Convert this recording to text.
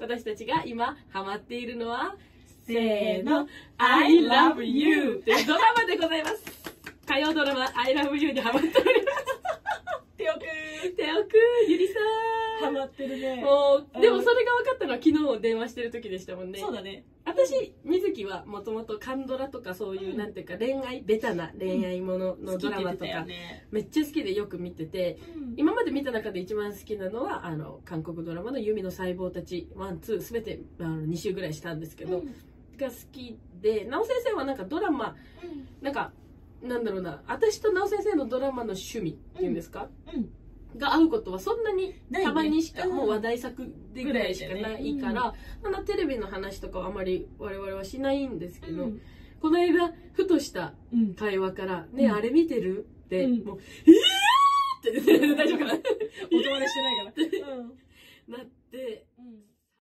私たちが今ハマっているのはせーの I love you というドラマでございます。火曜ドラマ I love you にハマっております。手をく手をくゆりさハんマってるね。もううん。でもそれが分かったのは昨日電話してる時でしたもんね。そうだね私水木はもともとカンドラとかそういう、うん。なんていうか恋愛ベタな恋愛もののドラマとかよね。めっちゃ好きでよく見てて今まで見た中で一番好きなのはあの韓国ドラマの「弓の細胞たち」ワンツー全てあの2週ぐらいしたんですけど、が好きで直先生はなんかドラマなんかなんだろうな私と直先生のドラマの趣味っていうんですか、うんが合うことはそんなにたまにしか、うんもう話題作でぐらいしかないから、あんなテレビの話とかはあまり我々はしないんですけど、うん。この間ふとしたうん会話から「ね、うん。あれ見てる?」って、うん。もう「えー!」って 大丈夫かな？音真似してないから。なって